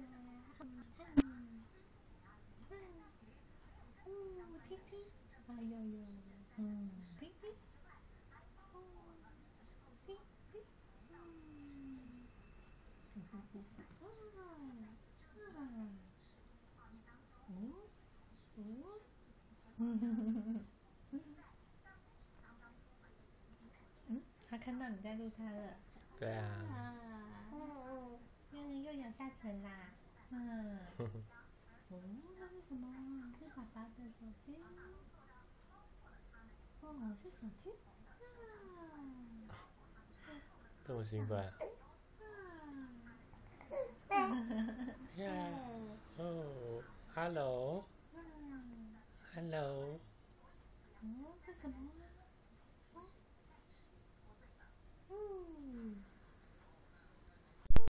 嗯嗯，听听，哎呦呦，嗯，听听，哦，听听，嗯，嗯嗯嗯嗯，嗯，嗯，嗯，嗯，他看到你在录他了。对啊，下沉啦，嗯，哦，那是什么？是爸爸的手机。哦，是手机。啊，这么兴奋啊！啊，呀，哦，hello，hello，哦，这什么？